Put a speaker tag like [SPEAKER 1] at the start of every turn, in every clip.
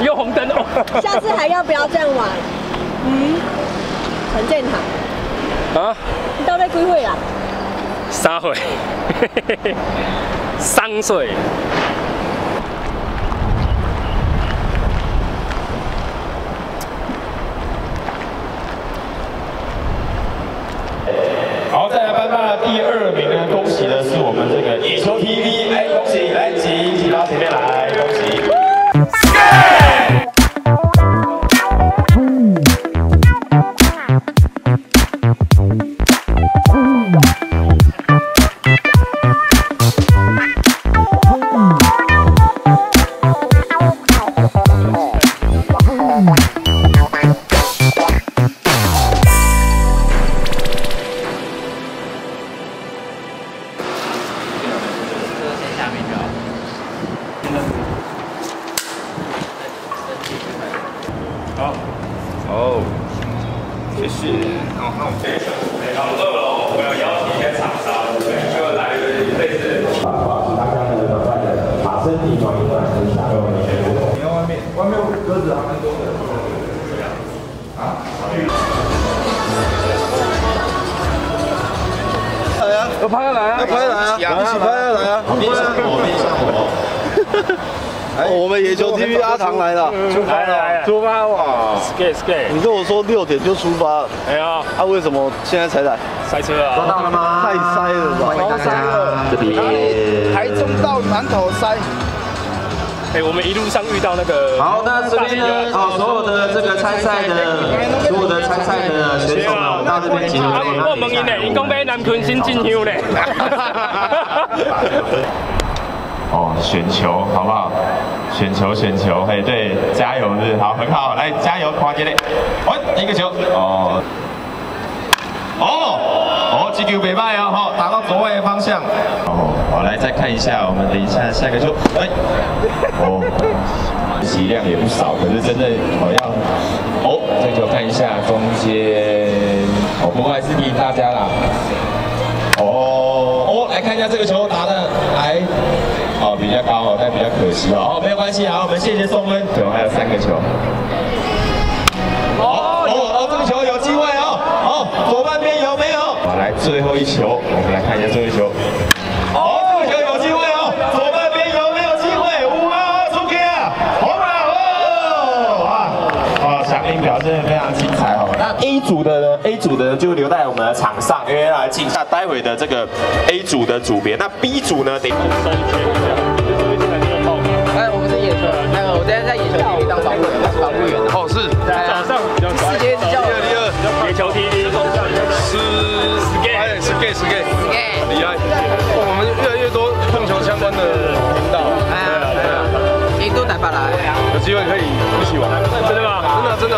[SPEAKER 1] 有红灯哦。
[SPEAKER 2] 下次还要不要这样玩？嗯，陈建堂，
[SPEAKER 1] 啊，
[SPEAKER 2] 你到底几岁啊？
[SPEAKER 1] 三岁，三岁。哦，
[SPEAKER 3] 那我们这一层，然后二楼我们要邀请一些厂商，对，就来类似把把大家的的办的把身体转移转成下面一些活动。你看外面，外面鸽子还蛮多的。啊？
[SPEAKER 1] 要拍下来啊！
[SPEAKER 4] 拍来啊，一起拍下来啊！
[SPEAKER 3] 面向我，面向我。
[SPEAKER 4] 哦，我们野球 TV 阿唐来了，
[SPEAKER 1] 出发了，
[SPEAKER 4] 出发哇
[SPEAKER 1] ！skate skate，
[SPEAKER 4] 你跟我说六点就出发了，
[SPEAKER 1] 哎呀，
[SPEAKER 4] 他，为什么现在才来？
[SPEAKER 1] 塞车啊！
[SPEAKER 3] 到了吗？
[SPEAKER 4] 太塞了吧！
[SPEAKER 3] 超塞了，这边。
[SPEAKER 4] 台中到南头塞。
[SPEAKER 1] 哎，我们一路上遇到那个
[SPEAKER 5] 好，那这边呢，哦，所有的这个参赛的，所有的参赛的选手们，我们到这边请
[SPEAKER 1] 啊，我问因呢，因讲要南昆新进香呢。
[SPEAKER 3] 哦，选球好不好？选球，选球，嘿，对，加油日，好，很好，来加油，夸杰嘞，喂，一个球，哦，哦，哦，击球北败哦，好，打到左外的方向，哦，好，来再看一下，我们等一下下个球，哎，哦，体量也不少，可是真的好像，哦，这个球看一下中间，哦，不过还是提醒大家啦，哦，哦，来看一下这个球打的还。哦，比较高哦，但比较可惜哦。哦，没有关系，好，我们谢谢宋恩。对，还有三个球。哦哦哦，这个球有机会哦。哦，左半边有没有？好，来最后一球，我们来看一下最后一球。哦，这个球有机会哦。左半边有没有机会？五号出去啊！红了哦！哇哇，祥林表现非常精 A 组的呢？A 组的呢就留在我们的场上，因为要来进下待会的这个 A 组的组别。那 B 组呢？得。
[SPEAKER 6] 哎，我们是野球，那个我今天在野球 TV 当防护员，防护员。
[SPEAKER 4] 哦，是
[SPEAKER 1] 早上比较
[SPEAKER 6] 世界一直叫我
[SPEAKER 4] 第二，
[SPEAKER 1] 野球 TV，
[SPEAKER 4] 是 skate skate skate，厉害！我们越来越多碰球相关的频道，
[SPEAKER 6] 哎呀，对啊，印度打巴来，
[SPEAKER 4] 有机会可以一起玩。
[SPEAKER 1] 真的吗？
[SPEAKER 4] 真的真的，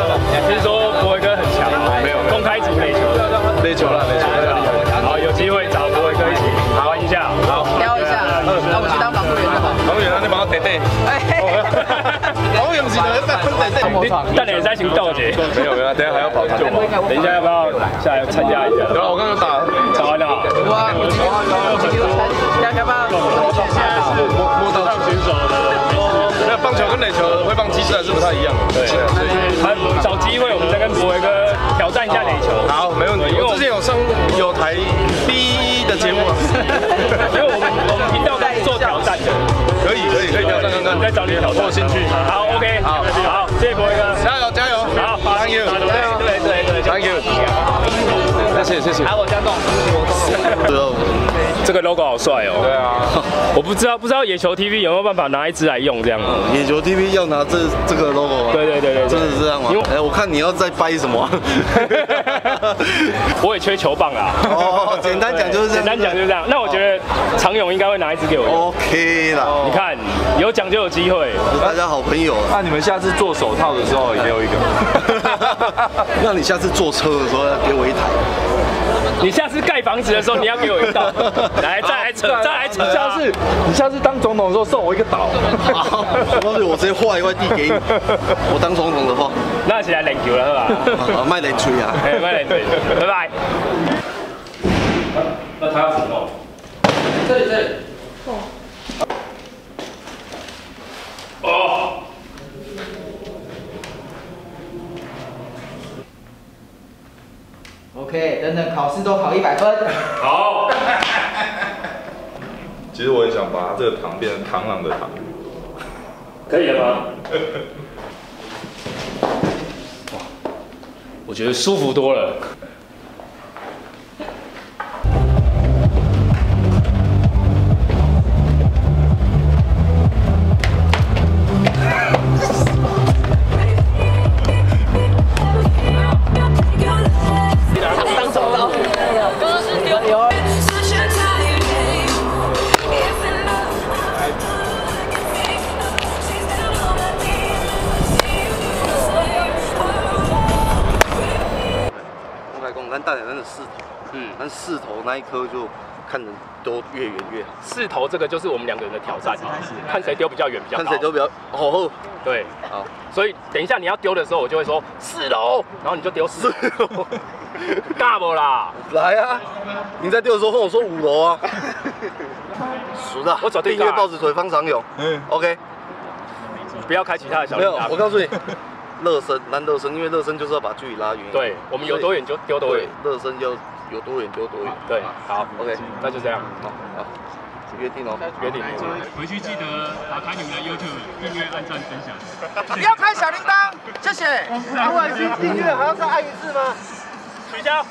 [SPEAKER 1] 听说公开组垒球，
[SPEAKER 4] 垒球了，垒球了，
[SPEAKER 1] 好，有机会找博伟哥一起玩一下，好，
[SPEAKER 6] 聊一下，那我去当防护员就好。
[SPEAKER 4] 防护员，你帮我带带。防护员不是要带带带。
[SPEAKER 1] 但你也在行道姐，
[SPEAKER 4] 没有没有，等下还要跑团。
[SPEAKER 1] 等一下要不要下来参加一下？
[SPEAKER 4] 有啊，我刚刚打
[SPEAKER 1] 早安好。
[SPEAKER 6] 哇，我今天我今天要干嘛？
[SPEAKER 4] 现在是摸摸到选手的。那棒球跟垒球挥棒机制还是不太一样的。对，
[SPEAKER 1] 所以还找机会我们再跟博伟哥挑战一下垒球。
[SPEAKER 4] 好，没问题。因为我之前有上有台 B 的节目啊，
[SPEAKER 1] 因为我们我们频道在做挑战的，
[SPEAKER 4] 可以可以可以挑战看看，
[SPEAKER 1] 在找你挑战，
[SPEAKER 4] 我有兴趣。
[SPEAKER 1] 好，谢谢
[SPEAKER 4] 谢谢。
[SPEAKER 6] 还有我家动，
[SPEAKER 1] 这个 logo 好帅哦。
[SPEAKER 4] 对啊，
[SPEAKER 1] 我不知道不知道野球 TV 有没有办法拿一支来用这样。
[SPEAKER 4] 野球 TV 要拿这这个 logo
[SPEAKER 1] 对对对对，
[SPEAKER 4] 真的是这样吗？哎，我看你要再掰什么？
[SPEAKER 1] 我也缺球棒啊。
[SPEAKER 4] 哦，简单讲就是这样。
[SPEAKER 1] 简单讲就是这样。那我觉得常勇应该会拿一支给我。
[SPEAKER 4] OK 啦，
[SPEAKER 1] 你看有奖就有机会。
[SPEAKER 4] 大家好朋友。
[SPEAKER 7] 那你们下次做手套的时候也没有一个？
[SPEAKER 4] 那你下次坐车的时候要给我一台。
[SPEAKER 1] 你下次盖房子的时候你要给我一道。来，再来扯，再来扯。
[SPEAKER 7] 下次你下次当总统的时候送我一个岛。
[SPEAKER 4] 好，我直接画一块地给你。我当总统的话，
[SPEAKER 1] 那起来冷球了是吧？
[SPEAKER 4] 好，卖冷吹啊！
[SPEAKER 1] 哎，卖冷吹，拜拜。那他要怎么弄？
[SPEAKER 6] 这里这里。考试都考一百分。
[SPEAKER 1] 好，
[SPEAKER 7] 其实我也想把它这个糖变成螳螂的糖。
[SPEAKER 1] 可以了吗？我觉得舒服多了。
[SPEAKER 4] 讲，咱大点咱的势头，
[SPEAKER 1] 嗯，
[SPEAKER 4] 但四头那一颗就看人都越远越好，
[SPEAKER 1] 四头这个就是我们两个人的挑战，看谁丢比较远比较高。
[SPEAKER 4] 看谁丢比较哦吼。
[SPEAKER 1] 对，
[SPEAKER 4] 好，
[SPEAKER 1] 所以等一下你要丢的时候，我就会说四楼，然后你就丢四楼，大不啦？
[SPEAKER 4] 来啊！你在丢的时候跟我说五楼啊。熟的，
[SPEAKER 1] 我走对尬
[SPEAKER 4] 订阅报纸腿方长勇。嗯，OK。
[SPEAKER 1] 不要开其他的小
[SPEAKER 4] 没有。，我告诉你，热身，难热身，因为热身就是要把距离拉远。
[SPEAKER 1] 对，我们有多远就丢多远。
[SPEAKER 4] 对，热身要有多远丢多远。
[SPEAKER 1] 对，好
[SPEAKER 4] ，OK，
[SPEAKER 1] 那就这样，
[SPEAKER 4] 好，好，约定哦，
[SPEAKER 1] 约定。
[SPEAKER 8] 回去记得打开你们的 YouTube 订阅、按赞、分享。
[SPEAKER 6] 要开小铃铛，谢谢。啊，我是订阅还要再按一次吗？
[SPEAKER 1] 取消。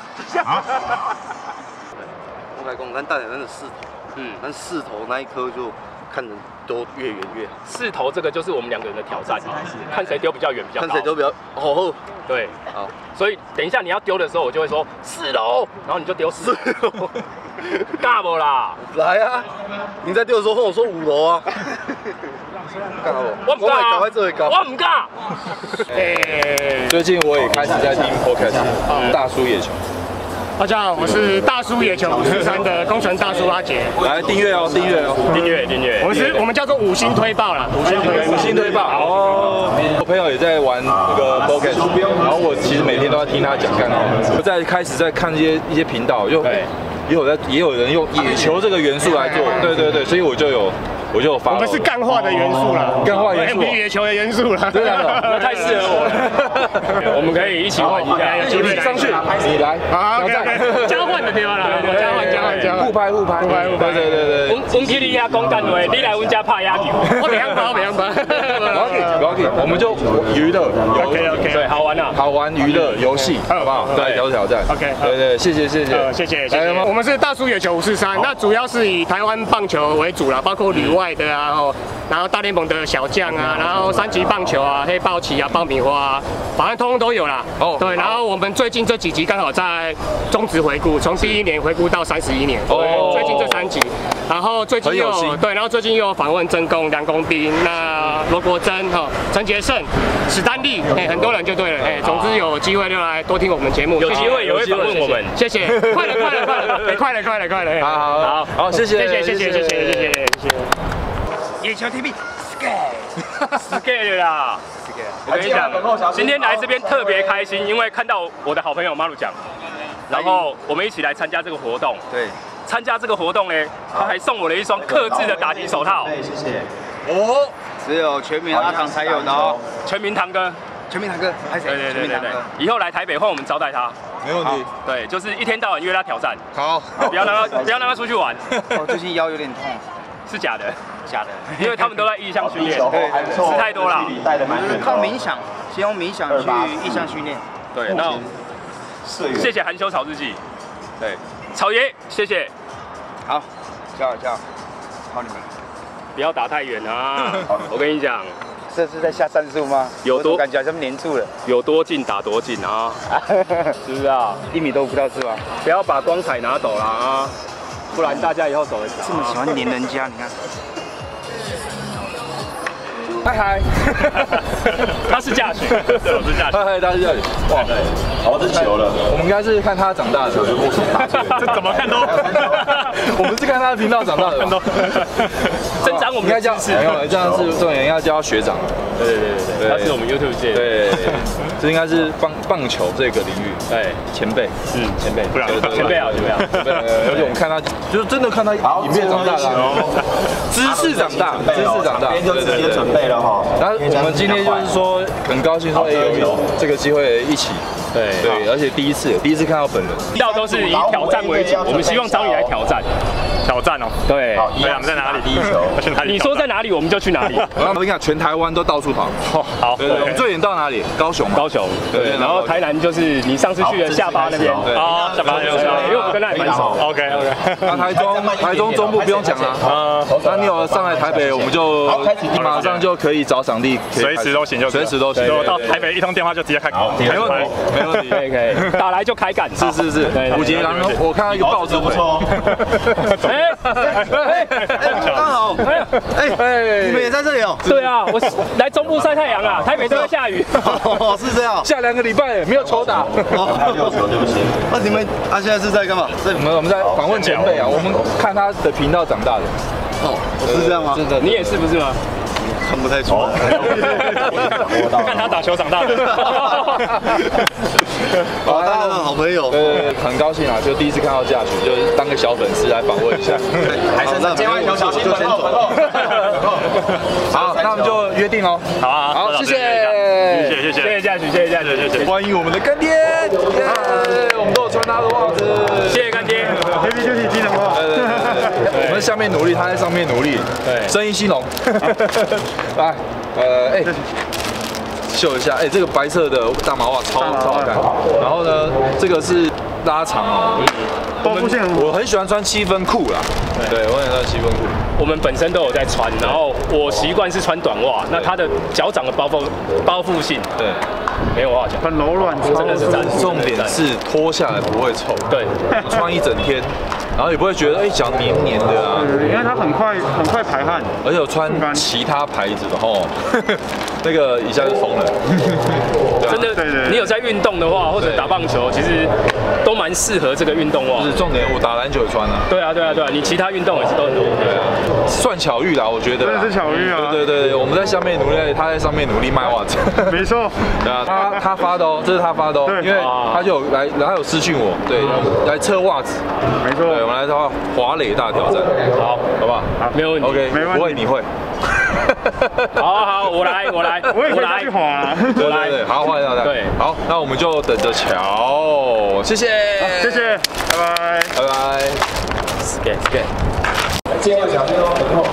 [SPEAKER 4] 我来讲，咱大点咱的势头，
[SPEAKER 1] 嗯，
[SPEAKER 4] 咱势头那一颗就看人都越远越好，
[SPEAKER 1] 四头这个就是我们两个人的挑战，看谁丢比较远比较高。
[SPEAKER 4] 看谁丢比较哦吼。
[SPEAKER 1] 对，
[SPEAKER 4] 好，
[SPEAKER 1] 所以等一下你要丢的时候，我就会说四楼，然后你就丢四楼，尬不啦？
[SPEAKER 4] 来啊！你在丢的时候跟我说五楼啊。干不？
[SPEAKER 1] 我唔敢啊
[SPEAKER 4] 赶快这里搞。
[SPEAKER 1] 我唔敢。
[SPEAKER 7] 最近我也开始在听 podcast，大叔野球，
[SPEAKER 8] 大家好，我是大叔野球五十三的工程大叔阿杰。
[SPEAKER 7] 来订阅哦，订阅哦，
[SPEAKER 1] 订阅订阅。
[SPEAKER 8] 我们是我们叫做五星推爆啦，五星推
[SPEAKER 7] 五星推爆。哦。我朋友也在玩那个 podcast，然后我其实每天都在听他讲干话。我在开始在看一些一些频道，又也有在也有人用野球这个元素来做，对对对，所以我就有我就发。
[SPEAKER 8] 我们是干化的元素啦，
[SPEAKER 7] 干化元素
[SPEAKER 8] 野球的元素啦。
[SPEAKER 7] 真的
[SPEAKER 1] 那太适合我了。我们可以一起玩一下，
[SPEAKER 8] 有机会
[SPEAKER 7] 上去，你来，
[SPEAKER 8] 好
[SPEAKER 7] 挑战
[SPEAKER 8] 交换的地方啦？交换交换交换，
[SPEAKER 7] 互拍互拍
[SPEAKER 8] 互拍互拍
[SPEAKER 7] 对对对对。
[SPEAKER 1] 阮阮去你遐讲干话，你来阮家拍野球。
[SPEAKER 8] 我等下包，等下包。
[SPEAKER 7] 不要紧，不要紧，我们就娱乐
[SPEAKER 8] OK OK，
[SPEAKER 1] 对，好玩啊。
[SPEAKER 7] 好玩娱乐游戏，好不好？对挑挑战。
[SPEAKER 8] OK，
[SPEAKER 7] 对对，谢谢谢谢
[SPEAKER 8] 呃，谢谢谢谢。我们是大叔野球五四三，那主要是以台湾棒球为主啦，包括旅外的啊，然后，然后大联盟的小将啊，然后三级棒球啊，黑豹棋啊，爆米花，反正通通都有啦。
[SPEAKER 7] 哦，
[SPEAKER 8] 对，然后我们最近这几集刚好在中职回顾，从第一年回顾到三十一年。
[SPEAKER 7] 哦。
[SPEAKER 8] 最近这三集。然后最近又对，然后最近又访问曾公、梁公斌、那罗国珍、哈陈杰胜、史丹利，哎，很多人就对了，哎，总之有机会就来多听我们节目。
[SPEAKER 1] 有机会，有机会问我们。
[SPEAKER 8] 谢谢。快了，快了，快了。快了，快了，快了。
[SPEAKER 7] 好好好，谢谢，
[SPEAKER 8] 谢谢，谢谢，谢谢，谢谢。
[SPEAKER 6] 野球 TV
[SPEAKER 1] Sky 的啦，skate。我跟你讲，今天来这边特别开心，因为看到我的好朋友马鲁讲，然后我们一起来参加这个活动。
[SPEAKER 4] 对，
[SPEAKER 1] 参加这个活动呢，他还送我了一双克制的打击手套，
[SPEAKER 5] 对，谢谢。
[SPEAKER 4] 哦，只有全民阿唐才有的哦。
[SPEAKER 1] 全民堂哥。
[SPEAKER 4] 全民堂哥，还
[SPEAKER 1] 对对对对对，以后来台北换我们招待他。
[SPEAKER 7] 没问题。
[SPEAKER 1] 对，就是一天到晚约他挑战，
[SPEAKER 4] 好，
[SPEAKER 1] 不要让他不要让他出去玩，
[SPEAKER 4] 我最近腰有点痛，
[SPEAKER 1] 是假的，
[SPEAKER 4] 假的。
[SPEAKER 1] 因为他们都在意向训练，
[SPEAKER 5] 对，还不错，
[SPEAKER 1] 吃太多了。
[SPEAKER 4] 靠冥想，先用冥想去意向训练。
[SPEAKER 1] 对，那谢谢含羞草日记，对，草爷，谢谢，
[SPEAKER 4] 好，加油加油，靠你们。
[SPEAKER 1] 不要打太远啊！我跟你讲，
[SPEAKER 4] 这是在下战术吗？
[SPEAKER 1] 有多
[SPEAKER 4] 我感觉好像黏住了，
[SPEAKER 1] 有多近打多近啊，是不是啊？
[SPEAKER 4] 一米都不到是吧？
[SPEAKER 1] 不要把光彩拿走了啊，不然大家以后走得
[SPEAKER 4] 这么喜欢黏人家，你看。
[SPEAKER 7] 嗨嗨，
[SPEAKER 1] 他是驾训，我是驾训
[SPEAKER 7] 嗨。嗨，他是驾驶，哇，
[SPEAKER 5] 好这球了，
[SPEAKER 7] 我们应该是看他长大的，
[SPEAKER 1] 这怎么看都。
[SPEAKER 7] 我们是看他的频道长大的吧，
[SPEAKER 1] 增长我们
[SPEAKER 7] 应该叫
[SPEAKER 1] 的知识。
[SPEAKER 7] 没有，这样是重点，应该叫他学长。
[SPEAKER 1] 对对对对，他是我们 YouTube 界的。
[SPEAKER 7] 对，这应该是棒棒球这个领域。
[SPEAKER 1] 哎，
[SPEAKER 7] 前辈，
[SPEAKER 1] 嗯，前辈，不然前辈啊，前辈啊，
[SPEAKER 7] 而且我们看他，就是真的看他影片长大的啊，知识长大，知识长大，
[SPEAKER 5] 今天就直接准备了哈。
[SPEAKER 7] 然后我们今天就是说很高兴说，哎，有这个机会一起？
[SPEAKER 1] 对。
[SPEAKER 7] 对，而且第一次，第一次看到本人，
[SPEAKER 1] 一道都是以挑战为主，我们希望找你来挑战。
[SPEAKER 9] 挑战哦，
[SPEAKER 1] 对，
[SPEAKER 9] 好，我们在哪里？第一球，去哪里？
[SPEAKER 1] 你说在哪里，我们就去哪里。
[SPEAKER 7] 我们讲全台湾都到处跑。
[SPEAKER 1] 好，
[SPEAKER 7] 对对，我们最远到哪里？高雄，
[SPEAKER 1] 高雄。对，然后台南就是你上次去的下巴那边。
[SPEAKER 9] 啊，下巴那边，
[SPEAKER 1] 因为我们跟那里蛮熟。
[SPEAKER 9] OK OK。
[SPEAKER 7] 那台中，台中中部不用讲了。啊，那你有上来台北，我们就马上就可以找场地，
[SPEAKER 9] 随时都行，就
[SPEAKER 7] 随时都行。
[SPEAKER 9] 就到台北一通电话就直接开
[SPEAKER 7] 好，没问题，没问题，
[SPEAKER 1] 可以可以，打来就开干。
[SPEAKER 7] 是是是，五节狼，我看到一个报纸不错。
[SPEAKER 4] 哎。哎，刚好，哎哎，你们也在这里哦？
[SPEAKER 1] 对啊，我来中部晒太阳啊，台北都在下雨，
[SPEAKER 4] 是这样，
[SPEAKER 7] 下两个礼拜没有抽打，
[SPEAKER 4] 没有抽对不起。那你们啊，现在是在干嘛？
[SPEAKER 7] 我们我们在访问前辈啊，我们看他的频道长大的。
[SPEAKER 4] 哦，是这样吗？
[SPEAKER 7] 真的，
[SPEAKER 1] 你也是不是吗？
[SPEAKER 4] 看不太出来，
[SPEAKER 9] 看他打球长大的。
[SPEAKER 4] 好，大家的好朋友，
[SPEAKER 7] 呃，很高兴啊，就第一次看到嫁娶，就当个小粉丝来访问一下。
[SPEAKER 4] 还是那千万小小心就先走。
[SPEAKER 7] 好，那我们就约定哦。
[SPEAKER 9] 好啊，
[SPEAKER 7] 好，谢谢，
[SPEAKER 9] 谢谢，谢谢，
[SPEAKER 1] 谢谢嘉许，谢谢嘉许，谢谢。
[SPEAKER 7] 欢迎我们的干爹，我们都有穿他的袜子，
[SPEAKER 1] 谢谢干爹。
[SPEAKER 9] Happy Duty 机能袜。
[SPEAKER 7] 对对对，我们下面努力，他在上面努力，
[SPEAKER 1] 对，
[SPEAKER 7] 生意兴隆。来，呃，哎。秀一下，哎，这个白色的大毛袜超超好看。然后呢，这个是拉长哦，
[SPEAKER 9] 包覆性。
[SPEAKER 7] 我很喜欢穿七分裤啦，对，我很喜欢七分裤。
[SPEAKER 1] 我们本身都有在穿，然后我习惯是穿短袜，那它的脚掌的包覆包覆性，
[SPEAKER 7] 对，
[SPEAKER 1] 没有话讲，
[SPEAKER 9] 很柔软，
[SPEAKER 1] 真的是赞。
[SPEAKER 7] 重点是脱下来不会臭，
[SPEAKER 1] 对，
[SPEAKER 7] 穿一整天。然后也不会觉得哎脚黏黏的啊，
[SPEAKER 9] 因为它很快很快排汗，
[SPEAKER 7] 而且我穿其他牌子的吼，那个一下就疯了。
[SPEAKER 1] 真的，你有在运动的话，或者打棒球，其实都蛮适合这个运动袜。
[SPEAKER 7] 是重点，我打篮球也穿啊。
[SPEAKER 1] 对啊，对啊，对啊，你其他运动也是都很多。
[SPEAKER 7] 对啊，算巧遇啦，我觉得。
[SPEAKER 9] 真的是巧遇啊。
[SPEAKER 7] 对对对，我们在下面努力，他在上面努力卖袜子。
[SPEAKER 9] 没错。
[SPEAKER 7] 对啊，他他发的哦，这是他发的哦，因为他就有来，然后有私讯我，对，来测袜子。
[SPEAKER 9] 没错。
[SPEAKER 7] 对我们来的话，华磊大挑战。
[SPEAKER 1] 好，
[SPEAKER 7] 好不好？
[SPEAKER 1] 好，没有问题。
[SPEAKER 7] OK，
[SPEAKER 9] 没问题。
[SPEAKER 7] 不会你会。
[SPEAKER 1] 好好，我来，我来，
[SPEAKER 9] 我也可以去滑。
[SPEAKER 7] 我来，好，欢迎大家。对，好，那我们就等着瞧。谢谢，
[SPEAKER 9] 谢谢，拜拜，
[SPEAKER 7] 拜拜。
[SPEAKER 1] Scan scan。
[SPEAKER 5] 接二小心哦，等候。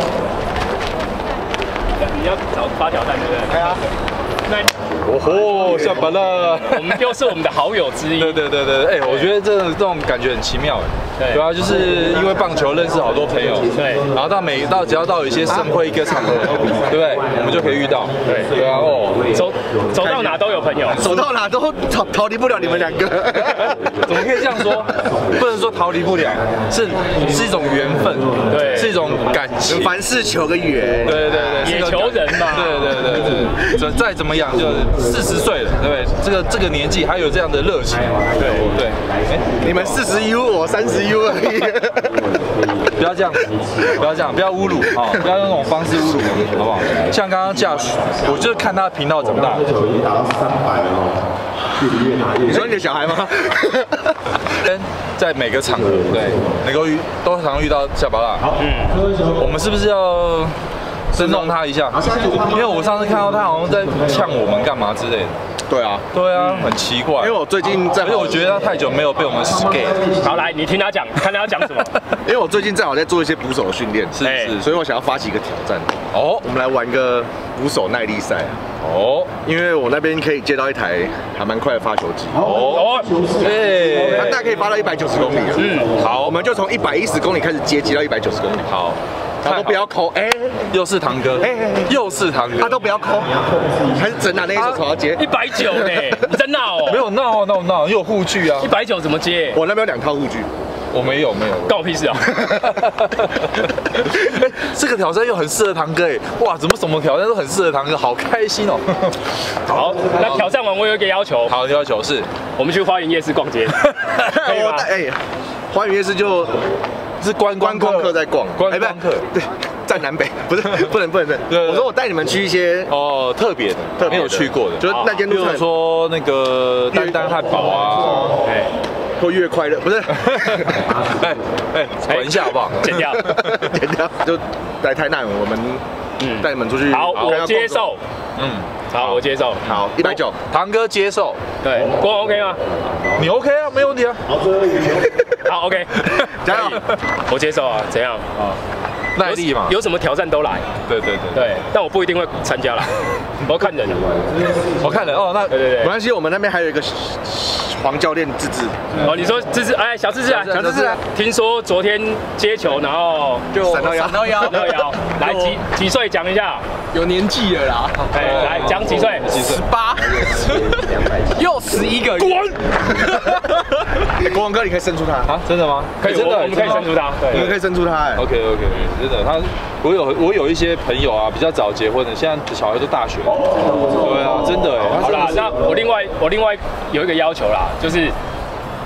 [SPEAKER 1] 你要找八条蛋对不对？
[SPEAKER 5] 对啊。
[SPEAKER 1] 那
[SPEAKER 7] 哦吼，下班了。
[SPEAKER 1] 我们又是我们的好友之一。
[SPEAKER 7] 对对对对，哎，我觉得这这种感觉很奇妙哎。对啊，就是因为棒球认识好多朋友。
[SPEAKER 1] 对。
[SPEAKER 7] 然后到每到只要到有一些盛会一个场合，对不对？我们就可以遇到。
[SPEAKER 1] 对。
[SPEAKER 7] 对啊，哦，
[SPEAKER 1] 走走到哪都有朋友，
[SPEAKER 4] 走到哪都逃逃离不了你们两个。
[SPEAKER 7] 怎么可以这样说？不能说逃离不了，是是一种缘分，
[SPEAKER 1] 对，
[SPEAKER 7] 是一种感情。
[SPEAKER 4] 凡事求个缘。
[SPEAKER 7] 对对对，
[SPEAKER 1] 也求人嘛。
[SPEAKER 7] 对对对对，再再怎么样，就四十岁了，对不对？这个这个年纪还有这样的热情，对对。
[SPEAKER 4] 哎，你们四十 U，我三十 U 而已。
[SPEAKER 7] 不要这样，不要这样，不要侮辱啊！不要用那种方式侮辱我，好不好？像刚刚驾驶，我就是看他频道长大。
[SPEAKER 4] 你说你的小孩吗？
[SPEAKER 7] 跟在每个场合，对，能够遇都常遇到小宝啦。嗯，我们是不是要尊重他一下？因为我上次看到他好像在呛我们干嘛之类的。
[SPEAKER 4] 对啊，
[SPEAKER 7] 对啊，很奇怪。
[SPEAKER 4] 因为我最近在，
[SPEAKER 7] 因为我觉得他太久没有被我们 skate。
[SPEAKER 1] 好，来，你听他讲，看他要讲什么。
[SPEAKER 4] 因为我最近正好在做一些捕手的训练，
[SPEAKER 7] 是是，
[SPEAKER 4] 所以我想要发起一个挑战。哦，我们来玩个捕手耐力赛。哦，因为我那边可以接到一台还蛮快的发球机。哦，哎，它大概可以发到一百九十公里。嗯，好，我们就从一百一十公里开始接，接到一百九十公里。
[SPEAKER 7] 好。
[SPEAKER 4] 他都不要抠，哎，
[SPEAKER 7] 又是堂哥，哎，又是堂哥，
[SPEAKER 4] 他都不要抠，还是整哪那一手要接
[SPEAKER 1] 一百九呢？你在闹哦？
[SPEAKER 7] 没有闹，闹闹，又有护具啊！
[SPEAKER 1] 一百九怎么接？
[SPEAKER 4] 我那边有两套护具，
[SPEAKER 7] 我没有，没有，
[SPEAKER 1] 关我屁事啊！
[SPEAKER 7] 这个挑战又很适合堂哥哎，哇，怎么什么挑战都很适合堂哥，好开心哦！
[SPEAKER 1] 好，那挑战完我有一个要求，
[SPEAKER 7] 好，要求是，
[SPEAKER 1] 我们去花园夜市逛街，可以吗？哎，
[SPEAKER 4] 花园夜市就。是观观光客在逛，
[SPEAKER 7] 观光客。
[SPEAKER 4] 对，在南北。不是 不能不能对，我说我带你们去一些
[SPEAKER 7] 哦特别的，特没有去过的，
[SPEAKER 4] 就是那间，
[SPEAKER 7] 比如说那个丹丹汉堡啊，
[SPEAKER 4] 哎，或越快乐。不是，
[SPEAKER 7] 哎 哎，等一下好不好？
[SPEAKER 1] 剪掉，
[SPEAKER 4] 剪掉，就来台南，我们嗯。带你们出去，
[SPEAKER 1] 好，我接受，嗯。好，我接受。
[SPEAKER 4] 好，一百九，
[SPEAKER 7] 堂哥接受。
[SPEAKER 1] 对，锅 OK 吗？
[SPEAKER 7] 你 OK 啊，没问题啊。
[SPEAKER 1] 好，OK，
[SPEAKER 4] 加油，
[SPEAKER 1] 我接受啊。怎样？啊，
[SPEAKER 7] 耐力嘛，
[SPEAKER 1] 有什么挑战都来。
[SPEAKER 7] 对对对
[SPEAKER 1] 对，但我不一定会参加啦，我要看人。
[SPEAKER 7] 我看人哦，那
[SPEAKER 1] 对对对，
[SPEAKER 4] 没关系，我们那边还有一个黄教练芝芝。
[SPEAKER 1] 哦，你说芝芝，哎，小芝芝啊，
[SPEAKER 4] 小芝芝啊，
[SPEAKER 1] 听说昨天接球，然后
[SPEAKER 4] 就闪到腰，
[SPEAKER 6] 闪到腰，
[SPEAKER 1] 闪到腰。来几几岁讲一下？
[SPEAKER 6] 有年纪了啦。
[SPEAKER 1] 哎，来讲几岁？
[SPEAKER 7] 几岁？
[SPEAKER 6] 十八，又十一个。
[SPEAKER 4] 滚！国王哥，你可以伸出他
[SPEAKER 7] 啊？真的吗？
[SPEAKER 1] 可以，真的，我们可以伸出他。对，
[SPEAKER 4] 你们可以伸出他。哎
[SPEAKER 7] ，OK OK，真的，他我有我有一些朋友啊，比较早结婚的，现在小孩都大学了。对啊，真的哎。
[SPEAKER 1] 好啦，那我另外我另外有一个要求啦，就是。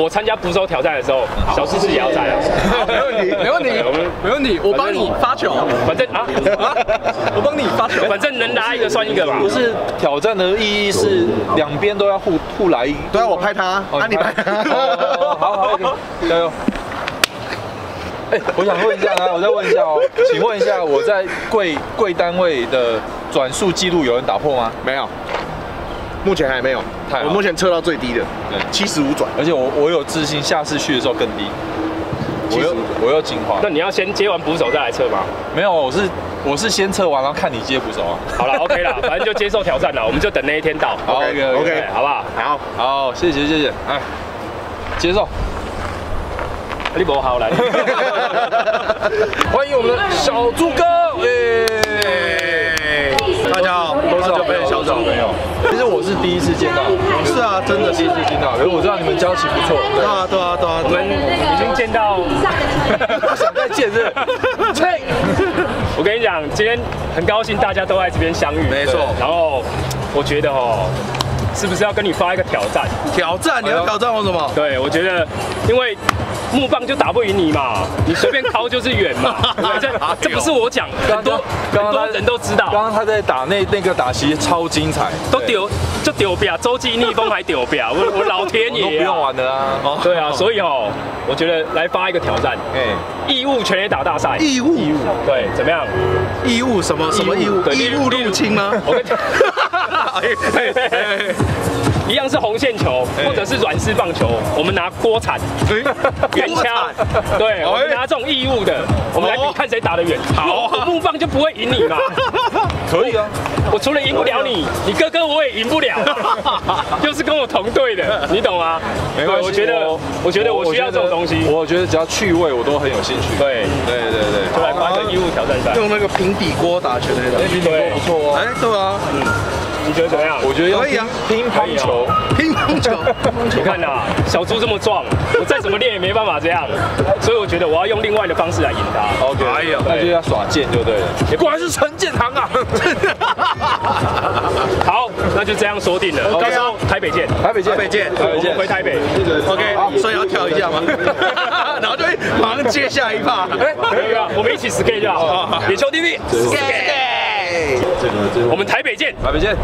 [SPEAKER 1] 我参加捕手挑战的时候，小芝芝也要在啊。
[SPEAKER 4] 没问题，
[SPEAKER 6] 没问题，我们没问题，我帮你发球。
[SPEAKER 1] 反正啊，
[SPEAKER 6] 我帮你发球。
[SPEAKER 1] 反正能拿一个算一个吧。
[SPEAKER 7] 不是挑战的意义是两边都要互互来。
[SPEAKER 4] 对啊，我拍他，啊你拍他。
[SPEAKER 7] 好 好，加油。哎，我想问一下啊，我再问一下哦，请问一下，我在贵贵单位的转速记录有人打破吗？
[SPEAKER 4] 没有。目前还没有，我目前测到最低的，对，七十五转，
[SPEAKER 7] 而且我我有自信，下次去的时候更低。我又我又进化。
[SPEAKER 1] 那你要先接完捕手再来测吗？
[SPEAKER 7] 没有，我是我是先测完，然后看你接捕手啊。
[SPEAKER 1] 好了，OK 了，反正就接受挑战了，我们就等那一天到。
[SPEAKER 7] OK
[SPEAKER 4] OK，
[SPEAKER 1] 好不好？
[SPEAKER 4] 好，
[SPEAKER 7] 好，谢谢谢谢，哎，接受。
[SPEAKER 1] 你不好来。
[SPEAKER 7] 欢迎我们的小猪哥，
[SPEAKER 4] 大家好，
[SPEAKER 7] 都是小猪朋友。其实我是第一次见到，
[SPEAKER 4] 是啊，真的
[SPEAKER 7] 第一次见到。可是我知道你们交情不错，
[SPEAKER 4] 对啊，对啊，对啊，
[SPEAKER 1] 我们已经见到，
[SPEAKER 7] 不想再见是？
[SPEAKER 1] 切！我跟你讲，今天很高兴大家都在这边相遇，
[SPEAKER 7] 没错。
[SPEAKER 1] 然后我觉得哦，是不是要跟你发一个挑战？
[SPEAKER 4] 挑战？你要挑战我什么？
[SPEAKER 1] 对，我觉得，因为。木棒就打不赢你嘛，你随便敲就是远嘛。这这不是我讲，很多很多人都知道。
[SPEAKER 7] 刚刚他在打那那个打席超精彩，
[SPEAKER 1] 都丢就丢表，洲际逆风还丢表，我我老天爷，
[SPEAKER 7] 都不用玩的啊。
[SPEAKER 1] 对啊，所以哦，我觉得来发一个挑战，哎，义务全垒打大赛。
[SPEAKER 4] 义务义务，
[SPEAKER 1] 对，怎么样？
[SPEAKER 4] 义务什么什么义务？义务入侵吗？我跟
[SPEAKER 1] 一样是红线球，或者是软式棒球，我们拿锅铲、圆枪，对，我们拿这种异物的，我们来比看谁打得远。好，木棒就不会赢你嘛。
[SPEAKER 7] 可以啊，
[SPEAKER 1] 我除了赢不了你，你哥哥我也赢不了，就是跟我同队的，你懂吗？
[SPEAKER 7] 没关系，
[SPEAKER 1] 我觉得，我觉得我需要这种东西。
[SPEAKER 7] 我觉得只要趣味，我都很有兴趣。
[SPEAKER 1] 对，
[SPEAKER 7] 对对对，
[SPEAKER 1] 就来玩个义务挑战赛，
[SPEAKER 4] 用那个平底锅打拳那种，
[SPEAKER 7] 平底锅不错哦。
[SPEAKER 4] 哎，对啊，
[SPEAKER 1] 嗯。你觉得怎么样？
[SPEAKER 7] 我觉得可以啊，乒乓球，
[SPEAKER 4] 乒乓球。
[SPEAKER 1] 你看呐，小猪这么壮，我再怎么练也没办法这样，所以我觉得我要用另外的方式来赢他。
[SPEAKER 7] OK，那就要耍剑就对了。
[SPEAKER 1] 果然是陈建堂啊！好，那就这样说定了。到时候台北见，
[SPEAKER 7] 台北见，
[SPEAKER 4] 台北见，
[SPEAKER 7] 台北见，
[SPEAKER 1] 回台北。
[SPEAKER 4] OK，所以要跳一下吗？然后就会马上接下一趴。
[SPEAKER 1] 哎，可以啊，我们一起 skate 就好。野球 TV，skate。我们台北见，
[SPEAKER 7] 台北见。